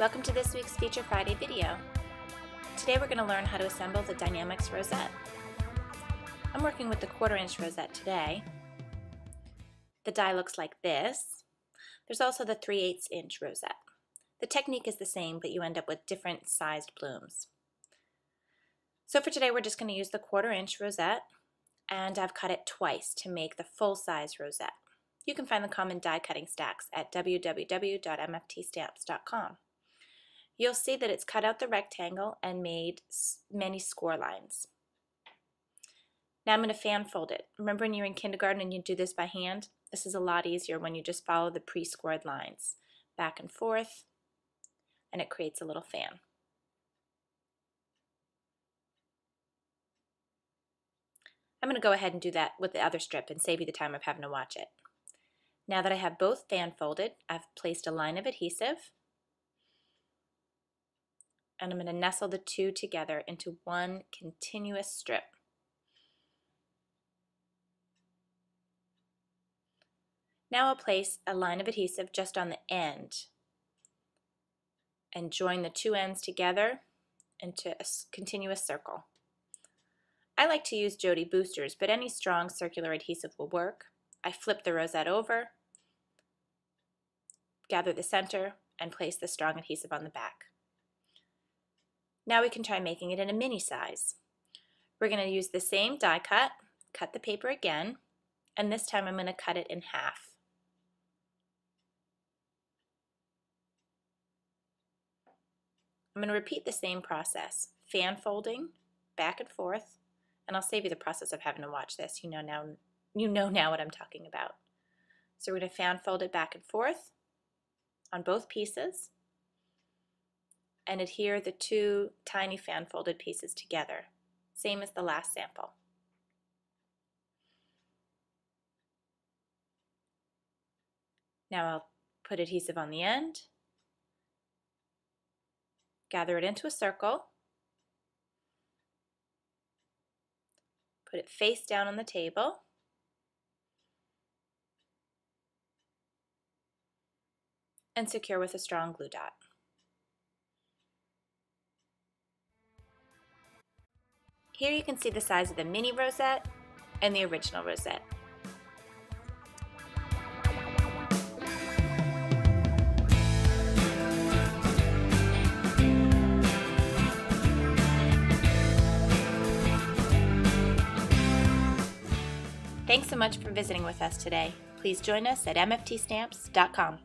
Welcome to this week's Feature Friday video. Today we're going to learn how to assemble the Die-namics rosette. I'm working with the quarter inch rosette today. The die looks like this. There's also the 3 8 inch rosette. The technique is the same, but you end up with different sized blooms. So for today we're just going to use the quarter inch rosette and I've cut it twice to make the full size rosette. You can find the common die cutting stacks at www.mftstamps.com. You'll see that it's cut out the rectangle and made many score lines. Now I'm going to fan fold it. Remember when you're in kindergarten and you do this by hand? This is a lot easier when you just follow the pre-scored lines. Back and forth, and it creates a little fan. I'm going to go ahead and do that with the other strip and save you the time of having to watch it. Now that I have both fan folded, I've placed a line of adhesive and I'm going to nestle the two together into one continuous strip. Now I'll place a line of adhesive just on the end and join the two ends together into a continuous circle. I like to use Jody boosters, but any strong circular adhesive will work. I flip the rosette over, gather the center, and place the strong adhesive on the back. Now we can try making it in a mini size. We're going to use the same die cut, cut the paper again, and this time I'm going to cut it in half. I'm going to repeat the same process, fan folding, back and forth, and I'll save you the process of having to watch this. You know now you know now what I'm talking about. So we're going to fan fold it back and forth on both pieces and adhere the two tiny fan folded pieces together, same as the last sample. Now I'll put adhesive on the end, gather it into a circle, put it face down on the table, and secure with a strong glue dot. Here you can see the size of the mini rosette and the original rosette. Thanks so much for visiting with us today. Please join us at mftstamps.com.